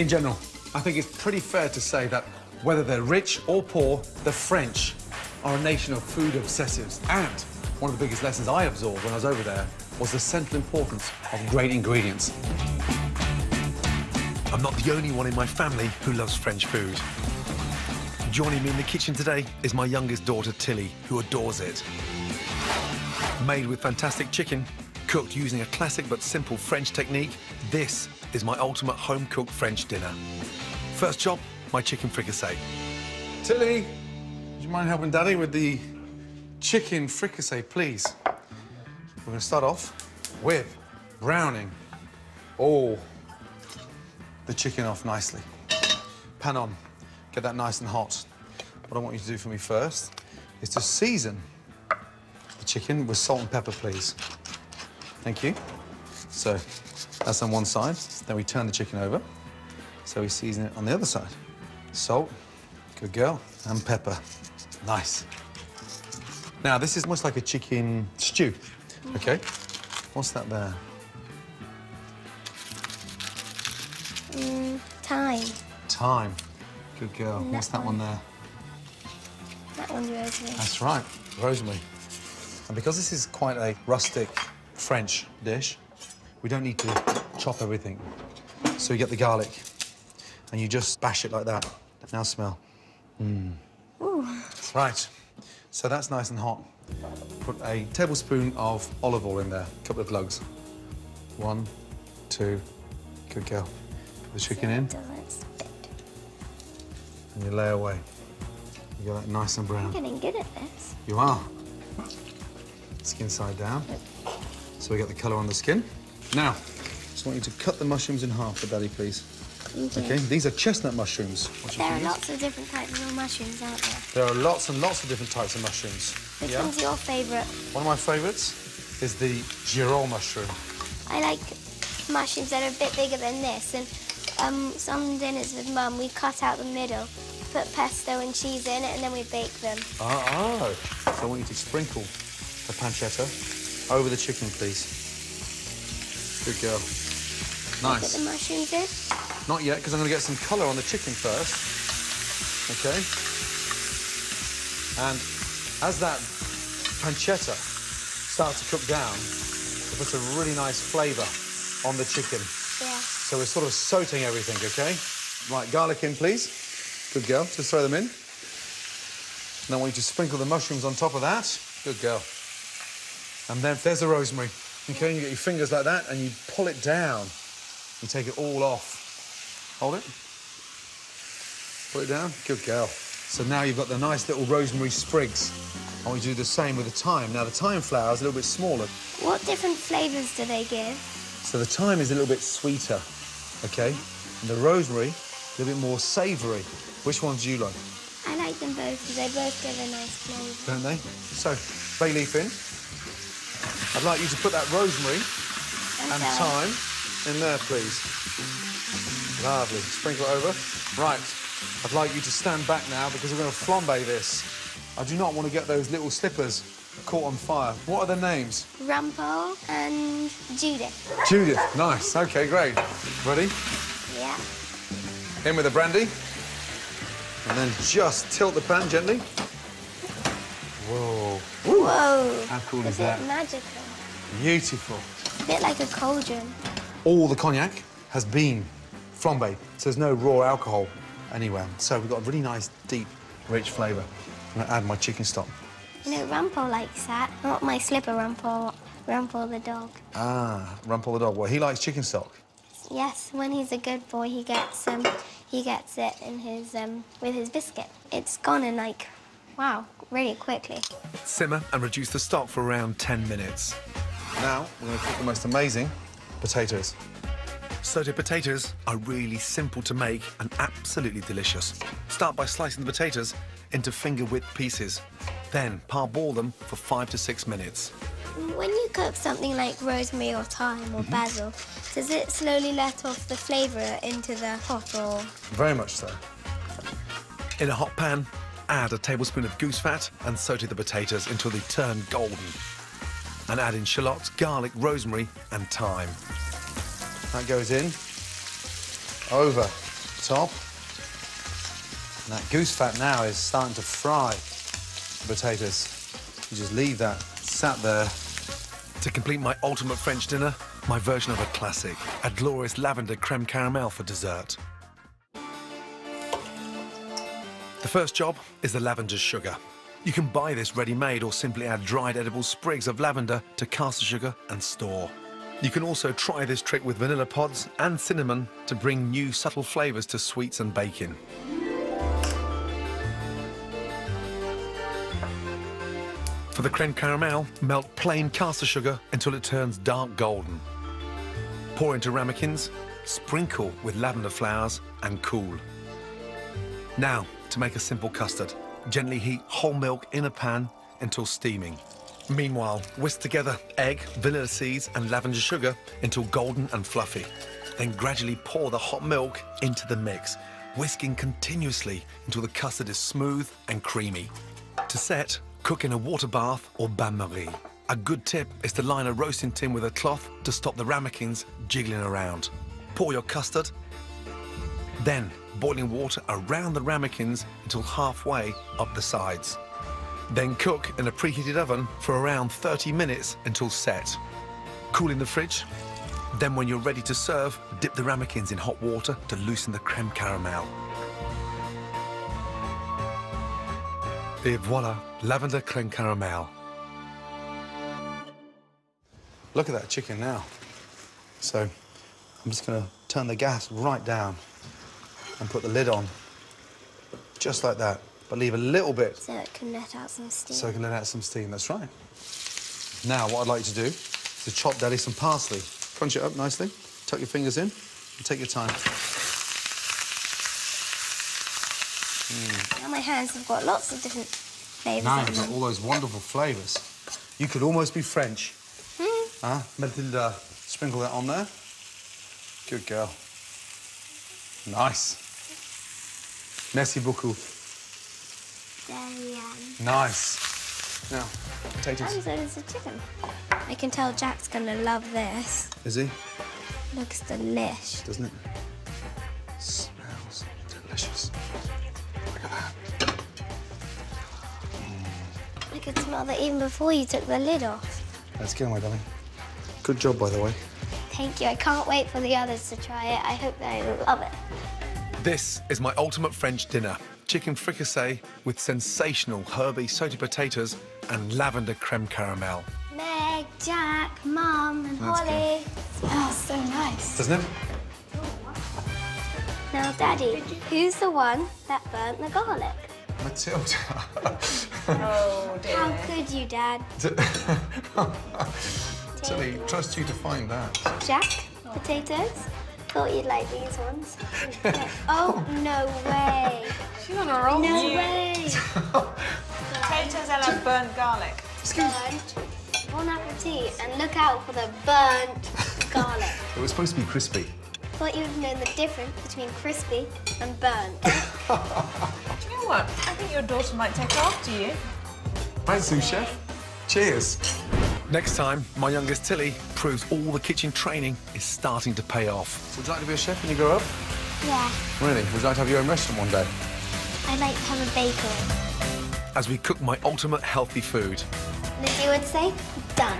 In general, I think it's pretty fair to say that whether they're rich or poor, the French are a nation of food obsessives. And one of the biggest lessons I absorbed when I was over there was the central importance of great ingredients. I'm not the only one in my family who loves French food. Joining me in the kitchen today is my youngest daughter, Tilly, who adores it. Made with fantastic chicken, cooked using a classic but simple French technique, this is my ultimate home-cooked French dinner. First job, my chicken fricassee. Tilly, would you mind helping Daddy with the chicken fricassee, please? We're going to start off with browning all the chicken off nicely. Pan on, get that nice and hot. What I want you to do for me first is to season the chicken with salt and pepper, please. Thank you. So that's on one side. Then we turn the chicken over. So we season it on the other side. Salt, good girl, and pepper. Nice. Now, this is almost like a chicken stew, okay? What's that there? Mm, thyme. Thyme. Good girl. What's that that one one. there? That one's rosemary. That's right, rosemary. And because this is quite a rustic French dish, we don't need to chop everything. So you get the garlic, and you just bash it like that. Now smell. Mmm. Ooh. Right, so that's nice and hot. Put a tablespoon of olive oil in there, a couple of lugs. One, two, good girl. Put the chicken in, and you lay away. You get that nice and brown. I'm getting good at this. You are. Skin side down. So we get the colour on the skin. Now, just want you to cut the mushrooms in half for Daddy, please. Okay, these are chestnut mushrooms. What There are think? lots of different types of mushrooms, aren't there? There are lots and lots of different types of mushrooms. Which yeah? one's your favourite? One of my favourites is the girolle mushroom. I like mushrooms that are a bit bigger than this. And um, some dinners with Mum, we cut out the middle, put pesto and cheese in it, and then we bake them. Oh, oh. So I want you to sprinkle the pancetta over the chicken, please. Good girl. Put Nice. the mushrooms in. Not yet, because I'm going to get some colour on the chicken first. Okay? And as that pancetta starts to cook down, it puts a really nice flavour on the chicken. Yeah. So we're sort of sauteing everything, okay? Right, garlic in, please. Good girl. Just throw them in. And I want you to sprinkle the mushrooms on top of that. Good girl. And then there's the rosemary. Okay, you get your fingers like that and you pull it down. You take it all off. Hold it. Pull it down. Good girl. So now you've got the nice little rosemary sprigs. I want you to do the same with the thyme. Now, the thyme flower is a little bit smaller. What different flavours do they give? So the thyme is a little bit sweeter, okay? And the rosemary, a little bit more savoury. Which ones do you like, I like them both because they both give a nice flavour. don't they? So, bay leaf in. I'd like you to put that rosemary and thyme in there, please. Lovely. Sprinkle it over. Right. I'd like you to stand back now because we're going to flambe this. I do not want to get those little slippers caught on fire. What are their names? Rumpel and Judith. Judith. Nice. Okay, great. Ready? Yeah. In with the brandy. And then just tilt the pan gently. Whoa. Whoa. How cool is bit that? magical. Beautiful. A bit like a cauldron. All the cognac has been flambé, so there's no raw alcohol anywhere. So we've got a really nice, deep, rich flavour. I'm going to add my chicken stock. You know, Rumpel likes that. Not my slipper Rumpel. Rumpel the dog. Ah, Rumpel the dog. Well, he likes chicken stock. Yes, when he's a good boy, he gets um, he gets it in his um, with his biscuit. It's gone in like, wow, really quickly. Simmer and reduce the stock for around 10 minutes. Now, we're going to cook the most amazing potatoes. Sauteed potatoes are really simple to make and absolutely delicious. Start by slicing the potatoes into finger width pieces. Then parboil them for five to six minutes. When you cook something like rosemary or thyme or mm-hmm. basil, does it slowly let off the flavour into the pot or? Very much so. In a hot pan, add a tablespoon of goose fat and saute the potatoes until they turn golden. And add in shallots, garlic, rosemary and thyme. That goes in over top. And that goose fat now is starting to fry the potatoes. You just leave that sat there. To complete my ultimate French dinner, my version of a classic, a glorious lavender creme caramel for dessert. The first job is the lavender sugar. You can buy this ready-made or simply add dried edible sprigs of lavender to caster sugar and store. You can also try this trick with vanilla pods and cinnamon to bring new subtle flavours to sweets and baking. For the creme caramel, melt plain caster sugar until it turns dark golden. Pour into ramekins, sprinkle with lavender flowers and cool. Now, to make a simple custard, gently heat whole milk in a pan until steaming. Meanwhile, whisk together egg, vanilla seeds and lavender sugar until golden and fluffy. Then gradually pour the hot milk into the mix, whisking continuously until the custard is smooth and creamy. To set, cook in a water bath or bain-marie. A good tip is to line a roasting tin with a cloth to stop the ramekins jiggling around. Pour your custard, then boiling water around the ramekins until halfway up the sides. Then cook in a preheated oven for around 30 minutes until set. Cool in the fridge. Then when you're ready to serve, dip the ramekins in hot water to loosen the creme caramel. Et voilà, lavender creme caramel. Look at that chicken now. So I'm just going to turn the gas right down and put the lid on, just like that. But leave a little bit So it can let out some steam. so I can let out some steam. That's right. Now, what I'd like you to do is to chop Daddy some parsley. Crunch it up nicely, tuck your fingers in, and take your time. Now my hands have got lots of different flavours Now you've got all those wonderful flavours. You could almost be French. Hmm. Huh? Matilda, sprinkle that on there. Good girl. Nice. Merci beaucoup. Yeah. Nice. Now, potatoes. And so the chicken. I can tell Jack's gonna love this. Is he? Looks delish. Doesn't it? Smells delicious. Look at that. I could smell that even before you took the lid off. Let's get my darling. Good job, by the way. Thank you. I can't wait for the others to try it. I hope they love it. This is my ultimate French dinner. Chicken fricassee with sensational herby sauté potatoes and lavender creme caramel. Meg, Jack, Mum, and That's Holly. Oh, so nice. Doesn't it? Now, Daddy, who's the one that burnt the garlic? Matilda. Oh dear. How could you, Dad? Tilly, trust you to find that. Jack, potatoes? Thought you'd like these ones. oh, no way. She's on a roll. No You- way. Potatoes and a burnt garlic. Burnt. Bon appetit, and look out for the burnt garlic. It was supposed to be crispy. Thought you would have known the difference between crispy and burnt. Do you know what? I think your daughter might take after you. Right, sous chef. Cheers. Next time, my youngest Tilly proves all the kitchen training is starting to pay off. Would you like to be a chef when you grow up? yeah, Really? Would you like to have your own restaurant one day? I'd like to have a bakery. As we cook my ultimate healthy food. Lizzie would say, done.